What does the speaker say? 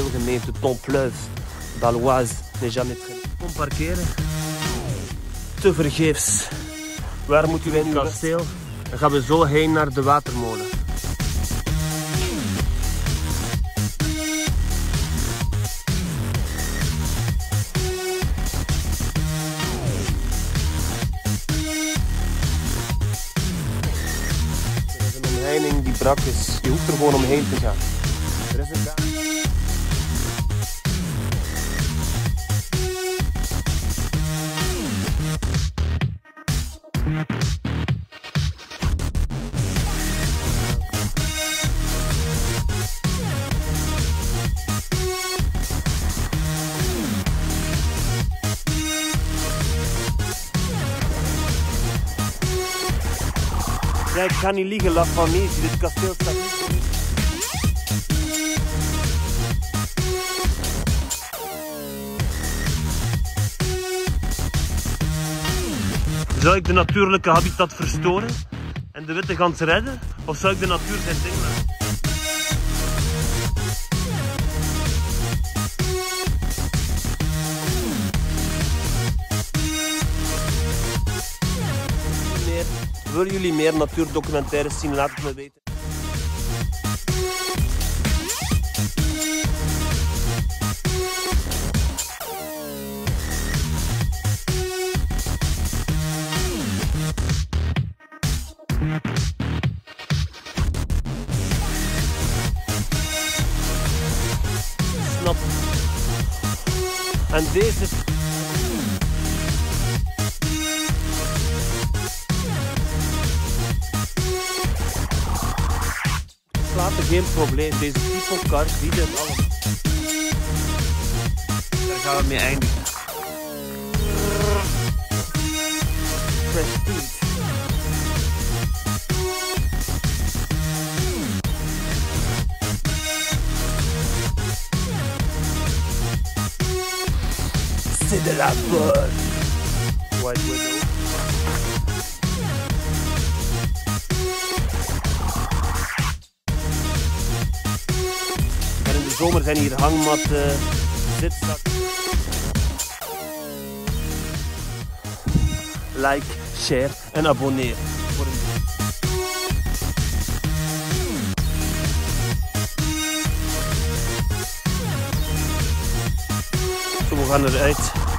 deelgemeente Tonpleuve, Baloise, n'est jamais très... Kom parkeren. Te vergeefs. Waar moeten we in het kasteel? Dan gaan we zo heen naar de watermolen. Er is een omheining die brak is. Je hoeft er gewoon omheen te gaan. Er is een Ja, ik ga niet liegen, La Famille. Dit kasteel staat niet Zou ik de natuurlijke habitat verstoren en de witte gans redden? Of zou ik de natuur zijn willen jullie meer natuurdocumentaires zien? Laat het me weten. En deze slapen geen probleem. Deze type car die het allemaal. Daar gaan we mee eindigen. Prestige. C'est de la bonne. White Widow. En in de zomer zijn hier hangmatten, zitzakken. Like, share en abonneer. 408